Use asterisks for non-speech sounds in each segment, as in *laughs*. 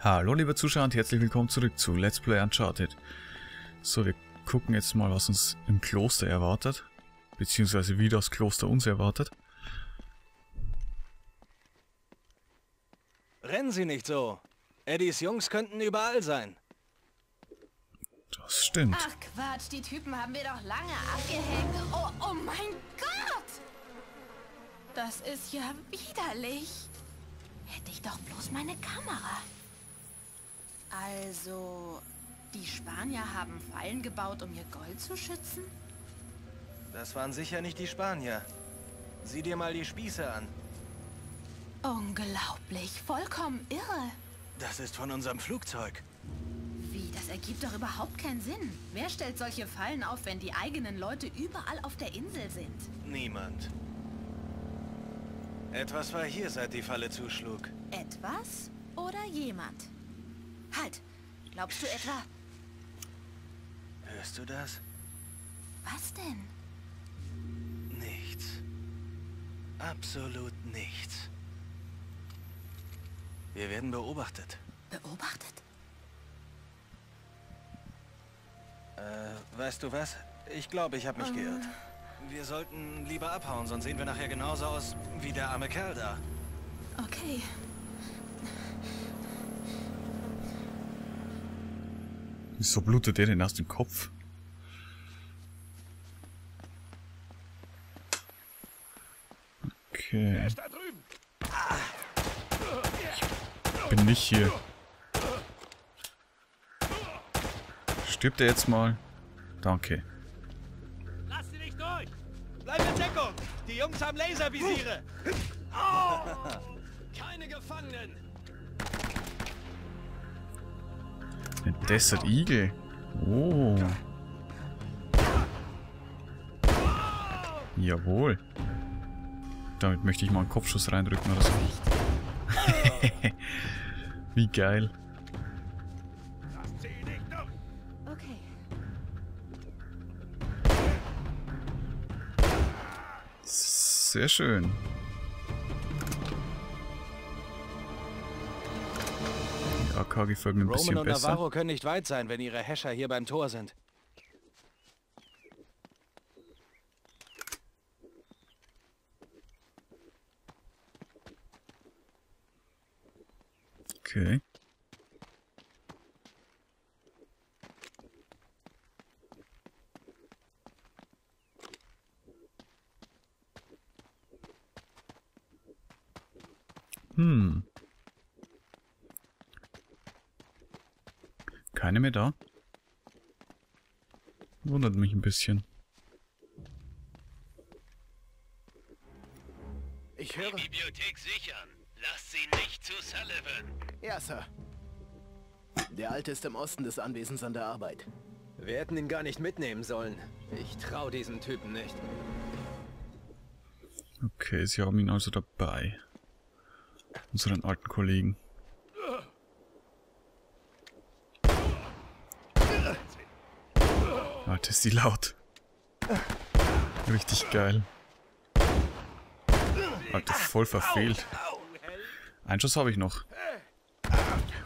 Hallo liebe Zuschauer und herzlich willkommen zurück zu Let's Play Uncharted. So, wir gucken jetzt mal, was uns im Kloster erwartet. Beziehungsweise wie das Kloster uns erwartet. Rennen Sie nicht so. Eddies Jungs könnten überall sein. Das stimmt. Ach Quatsch, die Typen haben wir doch lange abgehängt. Oh, oh mein Gott! Das ist ja widerlich. Hätte ich doch bloß meine Kamera. Also, die Spanier haben Fallen gebaut, um ihr Gold zu schützen? Das waren sicher nicht die Spanier. Sieh dir mal die Spieße an. Unglaublich, vollkommen irre. Das ist von unserem Flugzeug. Wie, das ergibt doch überhaupt keinen Sinn. Wer stellt solche Fallen auf, wenn die eigenen Leute überall auf der Insel sind? Niemand. Etwas war hier, seit die Falle zuschlug. Etwas oder jemand? Halt! Glaubst du etwa... Hörst du das? Was denn? Nichts. Absolut nichts. Wir werden beobachtet. Beobachtet? Äh, weißt du was? Ich glaube, ich habe mich geirrt. Wir sollten lieber abhauen, sonst sehen wir nachher genauso aus wie der arme Kerl da. Okay. Wieso blutet der denn aus dem Kopf? Okay. Ich bin nicht hier. Stirbt er jetzt mal? Danke. Lass sie nicht durch! Bleib in Deckung! Die Jungs haben Laservisiere! Oh! Keine Gefangenen! Ein Desert Eagle. Oh. Jawohl. Damit möchte ich mal einen Kopfschuss reindrücken oder so. *laughs* Wie geil. Sehr schön. AK mir ein Roman bisschen und besser. Navarro können nicht weit sein, wenn ihre Häscher hier beim Tor sind. Okay. Hm. Keine mehr da? Wundert mich ein bisschen. Ich höre. Bibliothek sichern! Lasst sie nicht zu Sullivan! Ja, Sir. Der Alte ist im Osten des Anwesens an der Arbeit. Wir hätten ihn gar nicht mitnehmen sollen. Ich trau diesem Typen nicht. Okay, sie haben ihn also dabei. Unseren alten Kollegen. Alter, ist die laut. Richtig geil. Alter, voll verfehlt. Einen Schuss habe ich noch.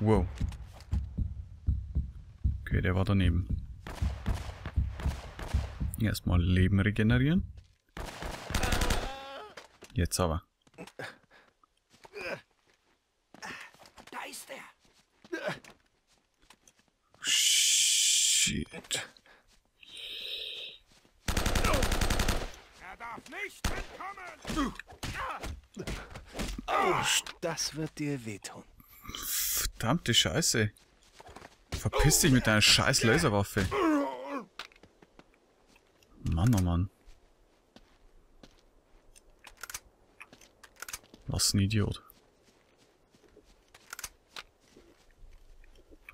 Wow. Okay, der war daneben. Erstmal Leben regenerieren. Jetzt aber. Da ist er! Shit. Er darf nicht entkommen! Das wird dir wehtun. Verdammte Scheiße. Verpiss dich mit deiner scheiß Laserwaffe. Mann, oh Mann. Was ein Idiot.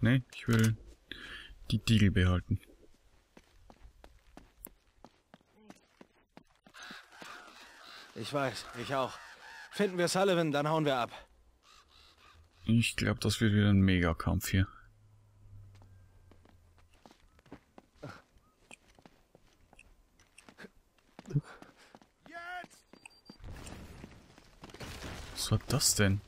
Nee, ich will die Diegel behalten. Ich weiß, ich auch. Finden wir Sullivan, dann hauen wir ab. Ich glaube, das wird wieder ein Megakampf hier. Jetzt! Was war das denn?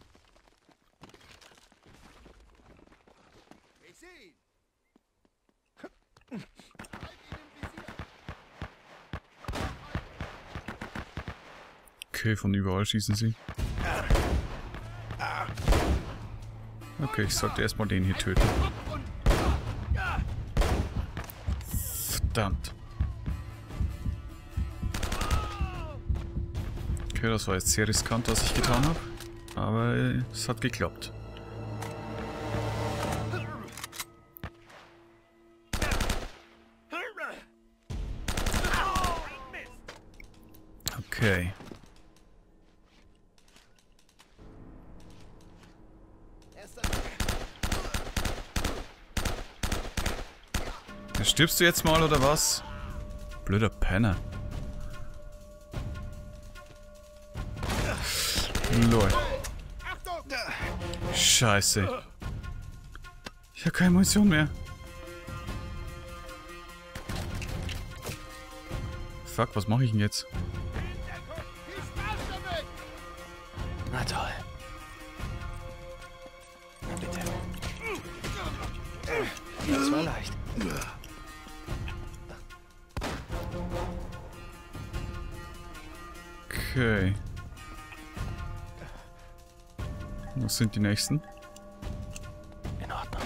Okay, von überall schießen sie. Okay, ich sollte erstmal den hier töten. Verdammt. Okay, das war jetzt sehr riskant, was ich getan habe. Aber es hat geklappt. Okay. Stirbst du jetzt mal oder was? Blöder Penner. Lol. Scheiße. Ich habe keine Munition mehr. Fuck, was mache ich denn jetzt? Na toll. Na bitte. Das war leicht. Sind die nächsten? In Ordnung.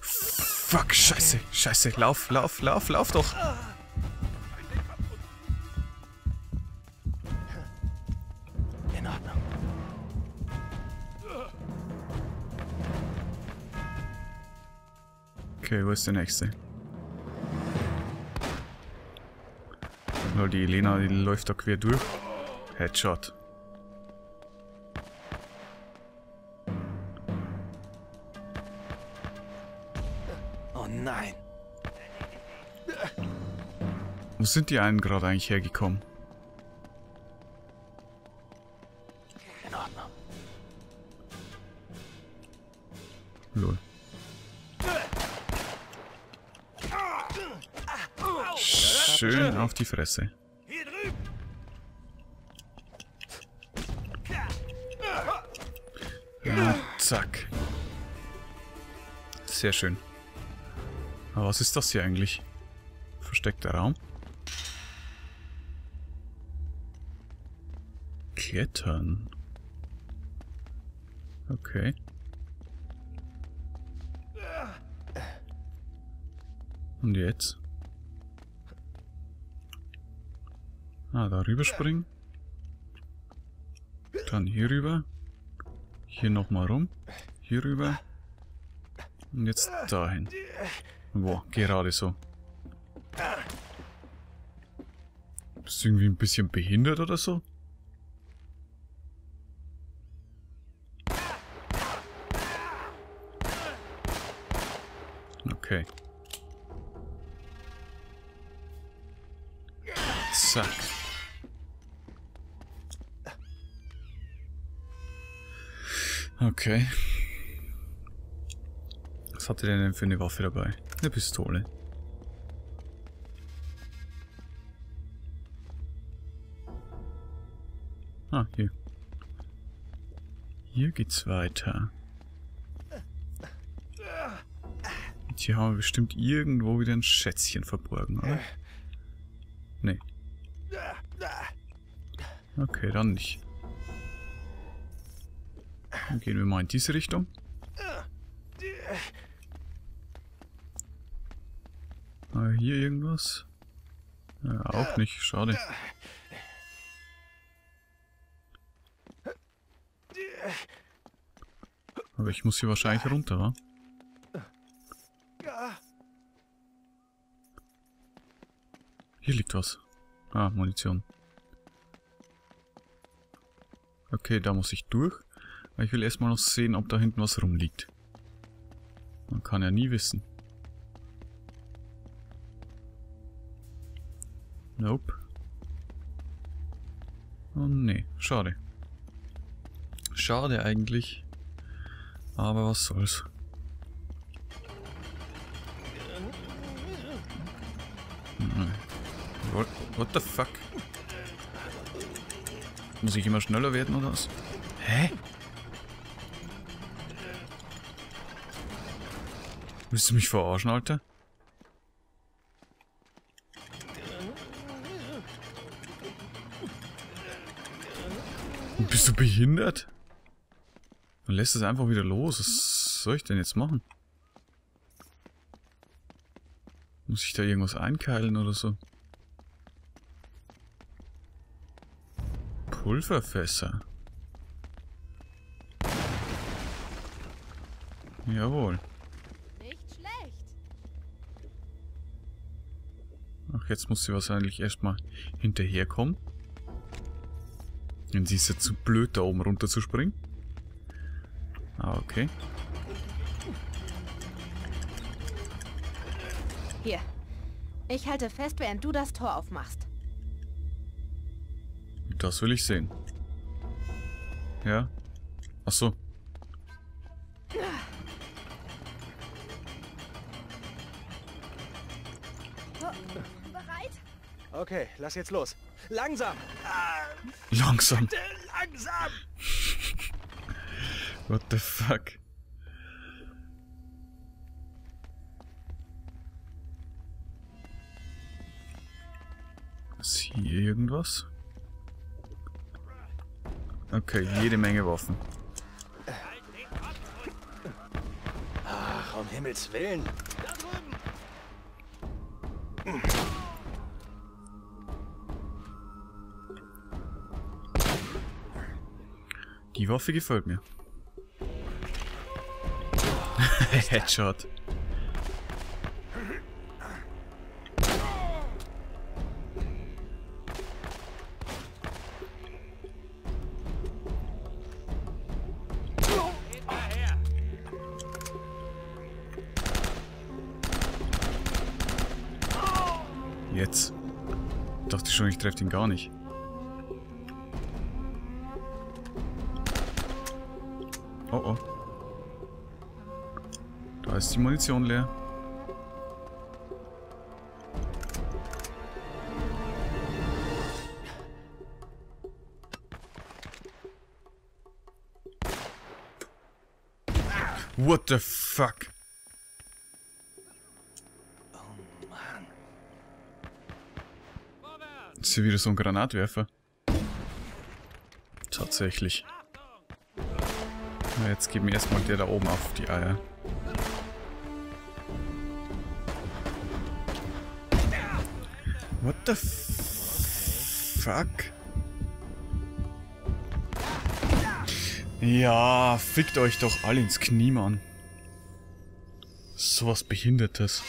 Fuck, scheiße, scheiße, lauf, lauf, lauf, lauf doch. Okay, wo ist der nächste? Lol, die Elena, die läuft da quer durch. Headshot. Oh nein. Wo sind die einen gerade eigentlich hergekommen? Die Fresse. Hier drüben! Ja, zack. Sehr schön. Aber was ist das hier eigentlich? Versteckter Raum? Klettern. Okay. Und jetzt? Ah, da rüber springen. Dann hier rüber. Hier nochmal rum. Hier rüber. Und jetzt dahin. Boah, gerade so. Bist du irgendwie ein bisschen behindert oder so? Okay. Okay. Was hat er denn für eine Waffe dabei? Eine Pistole. Ah, hier. Hier geht's weiter. Und hier haben wir bestimmt irgendwo wieder ein Schätzchen verborgen, oder? Nee. Okay, dann nicht. Dann gehen wir mal in diese Richtung. Ah, hier irgendwas? Ja, auch nicht, schade. Aber ich muss hier wahrscheinlich runter, wa? Hier liegt was. Ah, Munition. Okay, da muss ich durch. Ich will erstmal noch sehen, ob da hinten was rumliegt. Man kann ja nie wissen. Nope. Oh nee, schade. Schade eigentlich. Aber was soll's. What, what the fuck? Muss ich immer schneller werden oder was? Hä? Willst du mich verarschen, Alter? Bist du behindert? Man lässt es einfach wieder los. Was soll ich denn jetzt machen? Muss ich da irgendwas einkeilen oder so? Pulverfässer. Jawohl. Ach, jetzt muss sie wahrscheinlich erstmal hinterherkommen. Denn sie ist ja zu blöd, da oben runter zu springen. Ah, okay. Hier. Ich halte fest, während du das Tor aufmachst. Das will ich sehen. Ja. Ach so. Okay, lass jetzt los. Langsam! Langsam. Bitte langsam! *laughs* What the fuck? Ist hier irgendwas? Okay, jede Menge Waffen. Ach, um Himmels Willen. Da drüben! Waffe gefällt mir. *laughs* Headshot. Jetzt. Dachte schon, ich treffe den gar nicht. Da ist die Munition leer. What the fuck? Ist hier wieder so ein Granatwerfer? Tatsächlich. Na, jetzt geht mir erstmal der da oben auf die Eier. What the fuck? Ja, fickt euch doch alle ins Knie, Mann. Sowas Behindertes.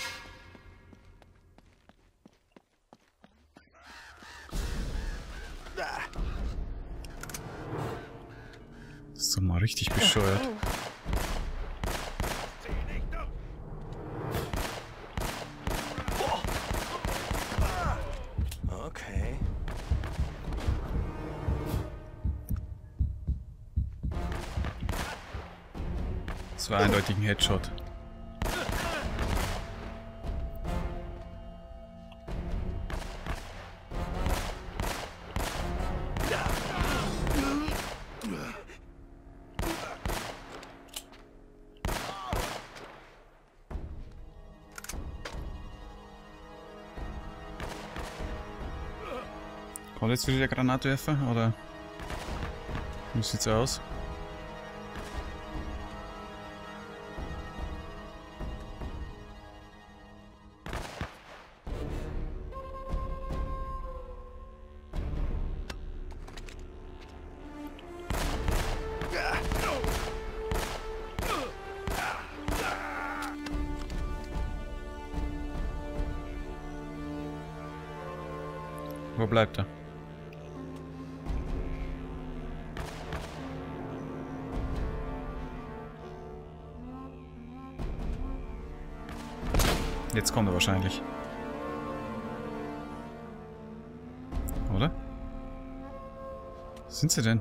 Das war eindeutig ein Headshot. Kommt jetzt wieder der Granatwerfer oder wie sieht's aus? Wo bleibt er? Jetzt kommt er wahrscheinlich. Oder? Was sind sie denn?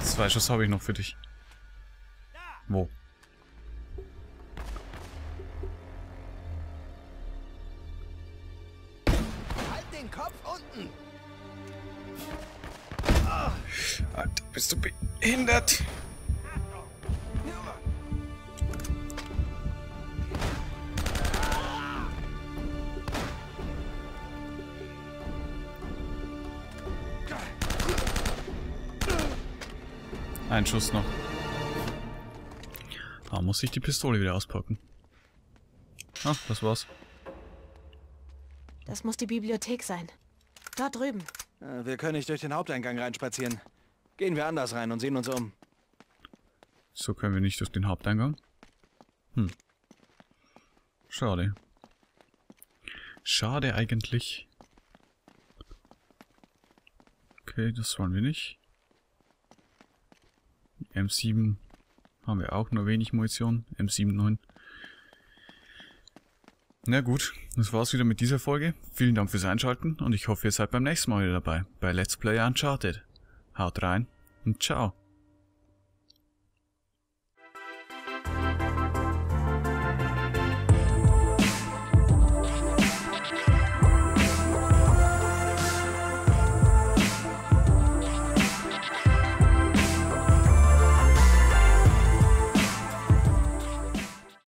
Zwei Schuss habe ich noch für dich. Wo? Halt den Kopf unten! Alter, bist du behindert? Ein Schuss noch. Ah, muss ich die Pistole wieder auspacken. Ah, das war's. Das muss die Bibliothek sein. Dort drüben. Wir können nicht durch den Haupteingang reinspazieren. Gehen wir anders rein und sehen uns um. So können wir nicht durch den Haupteingang. Hm. Schade. Schade eigentlich. Okay, das wollen wir nicht. M7 haben wir auch nur wenig Munition. M79. Na gut, das war's wieder mit dieser Folge. Vielen Dank fürs Einschalten und ich hoffe, ihr seid beim nächsten Mal wieder dabei bei Let's Play Uncharted. Haut rein und ciao.